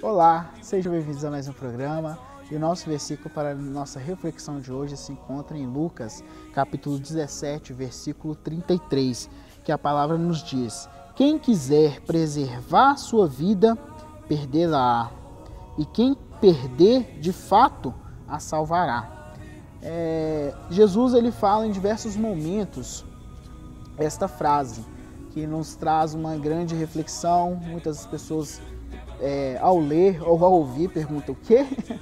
Olá, sejam bem-vindos a mais um programa. E o nosso versículo para a nossa reflexão de hoje se encontra em Lucas, capítulo 17, versículo 33, que a palavra nos diz: Quem quiser preservar sua vida, perdê-la. E quem perder, de fato, a salvará. É, Jesus ele fala em diversos momentos esta frase que nos traz uma grande reflexão. Muitas pessoas é, ao ler ou ao ouvir perguntam o quê?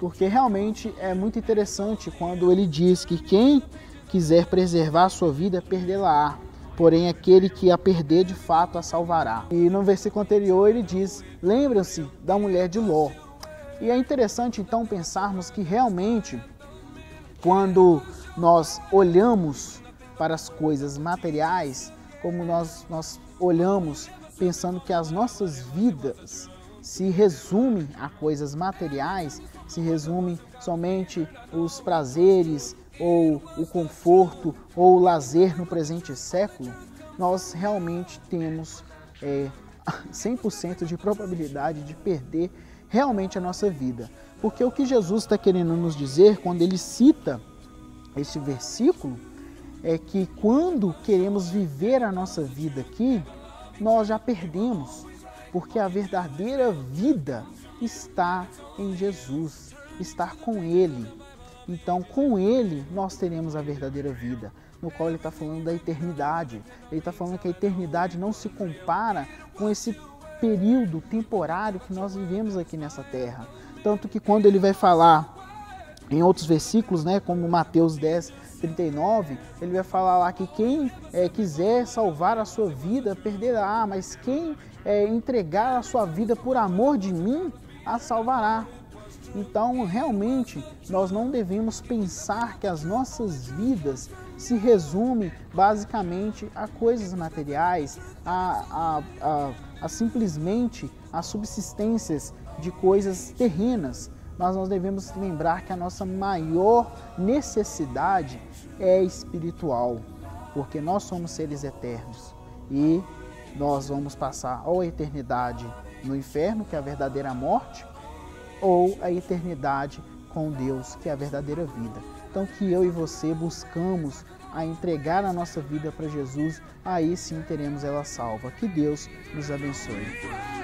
Porque realmente é muito interessante quando ele diz que quem quiser preservar a sua vida, perdê-la-á. Porém, aquele que a perder, de fato, a salvará. E no versículo anterior ele diz: Lembram-se da mulher de Ló. E é interessante então pensarmos que realmente, quando nós olhamos para as coisas materiais, como nós, nós olhamos pensando que as nossas vidas se resumem a coisas materiais, se resumem somente os prazeres ou o conforto ou o lazer no presente século, nós realmente temos é, 100% de probabilidade de perder realmente a nossa vida. Porque o que Jesus está querendo nos dizer quando ele cita este versículo é que quando queremos viver a nossa vida aqui, nós já perdemos, porque a verdadeira vida está em Jesus, está com Ele. Então, com Ele, nós teremos a verdadeira vida, no qual Ele está falando da eternidade. Ele está falando que a eternidade não se compara com esse período temporário que nós vivemos aqui nessa terra. Tanto que quando ele vai falar em outros versículos, né, como Mateus 10, 39, ele vai falar lá que quem é, quiser salvar a sua vida perderá, mas quem é, entregar a sua vida por amor de mim, a salvará. Então, realmente, nós não devemos pensar que as nossas vidas se resumem basicamente a coisas materiais, a, a, a, a simplesmente a subsistências de coisas terrenas. Mas nós devemos lembrar que a nossa maior necessidade é espiritual, porque nós somos seres eternos e nós vamos passar ou a eternidade no inferno, que é a verdadeira morte, ou a eternidade com Deus, que é a verdadeira vida. Então que eu e você buscamos a entregar a nossa vida para Jesus, aí sim teremos ela salva. Que Deus nos abençoe.